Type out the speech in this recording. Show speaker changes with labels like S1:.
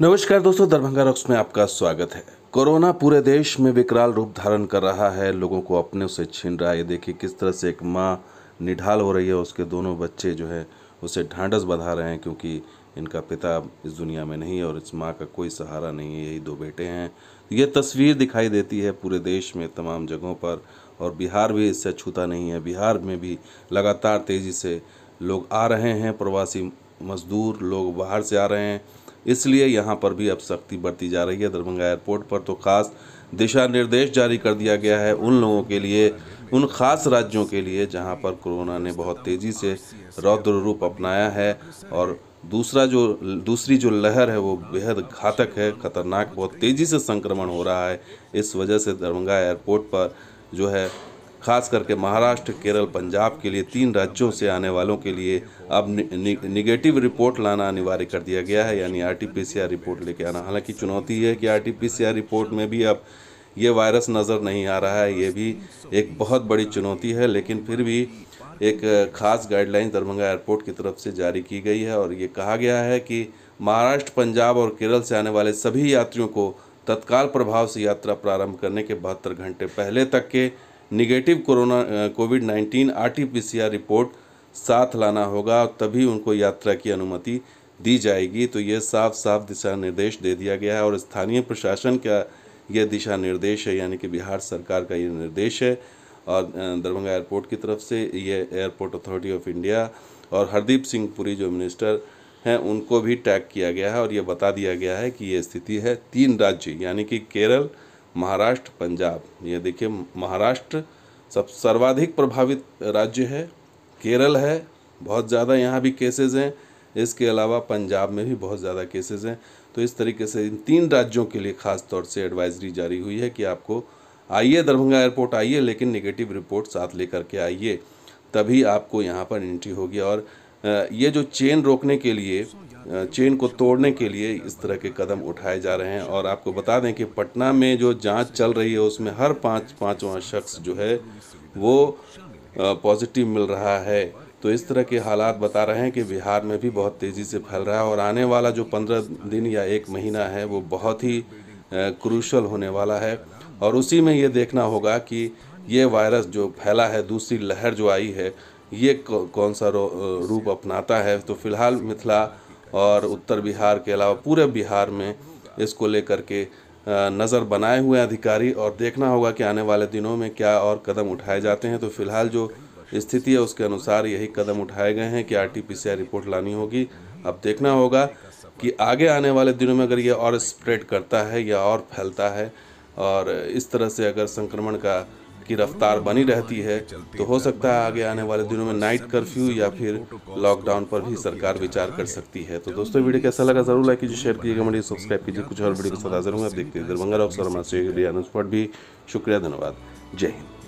S1: नमस्कार दोस्तों, दरभंगा रॉक्स में आपका स्वागत है। कोरोना पूरे देश में विकराल रूप धारण कर रहा है। लोगों को अपने से छीन रहा है। ये देखिए किस तरह से एक माँ निढाल हो रही है उसके दोनों बच्चे जो है, उसे ढांढस बधा रहे हैं क्योंकि इनका पिता इस दुनिया में नहीं है और इस माँ का कोई सहारा नहीं है। यही दो बेटे हैं। ये तस्वीर दिखाई देती है पूरे देश में तमाम जगहों पर और बिहार भी इससे छूता नहीं है। बिहार में भी लगातार तेज़ी से लोग आ रहे हैं। प्रवासी मजदूर लोग बाहर से आ रहे हैं। इसलिए यहाँ पर भी अब सख्ती बढ़ती जा रही है दरभंगा एयरपोर्ट पर। तो खास दिशा निर्देश जारी कर दिया गया है उन लोगों के लिए, उन खास राज्यों के लिए जहाँ पर कोरोना ने बहुत तेज़ी से रौद्र रूप अपनाया है और दूसरा जो, दूसरी जो लहर है वो बेहद घातक है, खतरनाक, बहुत तेज़ी से संक्रमण हो रहा है। इस वजह से दरभंगा एयरपोर्ट पर जो है खास करके महाराष्ट्र, केरल, पंजाब के लिए तीन राज्यों से आने वालों के लिए अब निगेटिव रिपोर्ट लाना अनिवार्य कर दिया गया है, यानी आरटीपीसीआर रिपोर्ट लेके आना। हालाँकि चुनौती है कि आरटीपीसीआर रिपोर्ट में भी अब ये वायरस नज़र नहीं आ रहा है, ये भी एक बहुत बड़ी चुनौती है, लेकिन फिर भी एक खास गाइडलाइन दरभंगा एयरपोर्ट की तरफ़ से जारी की गई है और ये कहा गया है कि महाराष्ट्र, पंजाब और केरल से आने वाले सभी यात्रियों को तत्काल प्रभाव से यात्रा प्रारंभ करने के बहत्तर घंटे पहले तक के negative corona covid nineteen R T report साथ लाना होगा, तभी उनको यात्रा की अनुमति दी जाएगी। तो ये साफ़ साफ़ दिशा निर्देश दे दिया गया है और स्थानीय प्रशासन का ये दिशा निर्देश है, यानी कि बिहार सरकार का ये निर्देश है। और दरभंगा एयरपोर्ट की तरफ़ से ये एयरपोर्ट अथॉरिटी ऑफ़ इंडिया और हरदीप सिंह पुरी जो मिनिस्टर हैं, उनको भी टैग किया गया है और ये बता दिया गया है कि ये स्थिति है तीन राज्य, यानी कि केरल महाराष्ट्र, पंजाब। ये देखिए, महाराष्ट्र सब सर्वाधिक प्रभावित राज्य है। केरल है, बहुत ज़्यादा यहाँ भी केसेस हैं। इसके अलावा पंजाब में भी बहुत ज़्यादा केसेस हैं। तो इस तरीके से इन तीन राज्यों के लिए ख़ास तौर से एडवाइजरी जारी हुई है कि आपको आइए दरभंगा एयरपोर्ट आइए, लेकिन नेगेटिव रिपोर्ट साथ लेकर के आइए। तभी आपको यहाँ पर एंट्री होगी। और ये जो चेन रोकने के लिए चेन को तोड़ने के लिए इस तरह के कदम उठाए जा रहे हैं। और आपको बता दें कि पटना में जो जाँच चल रही है, उसमें हर पाँच, पाँचवा शख्स जो है, वो पॉजिटिव मिल रहा है। तो इस तरह के हालात बता रहे हैं कि बिहार में भी बहुत तेज़ी से फैल रहा है और आने वाला जो पंद्रह दिन या एक महीना है, वो बहुत ही क्रूशल होने वाला है। और उसी में ये देखना होगा कि ये वायरस जो फैला है, दूसरी लहर जो आई है, ये कौन सा रूप अपनाता है। तो फ़िलहाल मिथिला और उत्तर बिहार के अलावा पूरे बिहार में इसको लेकर के नज़र बनाए हुए अधिकारी और देखना होगा कि आने वाले दिनों में क्या और कदम उठाए जाते हैं। तो फ़िलहाल जो स्थिति है उसके अनुसार यही कदम उठाए गए हैं कि आर टी रिपोर्ट लानी होगी। अब देखना होगा कि आगे आने वाले दिनों में अगर ये और स्प्रेड करता है या और फैलता है और इस तरह से अगर संक्रमण का की रफ्तार बनी रहती है तो हो सकता है आगे आने वाले दिनों में नाइट कर्फ्यू या फिर लॉकडाउन पर भी सरकार विचार कर सकती है। तो दोस्तों वीडियो कैसा लगा ज़रूर लाइक कीजिए शेयर कीजिएगा कमेंट सब्सक्राइब कीजिए। कुछ और वीडियो के साथ हाजिर हूँ, आप देखते हैं दरभंगा और हमारे भी। शुक्रिया, धन्यवाद। जय हिंद।